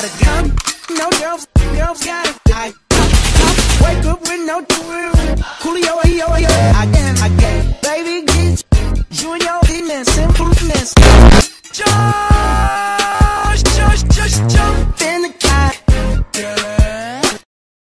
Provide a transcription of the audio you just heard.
gotta gun. No girls, girls got a I, I, I wake up with no Coolio, yo, yo, yo. I can, I can. Baby, get you and your eating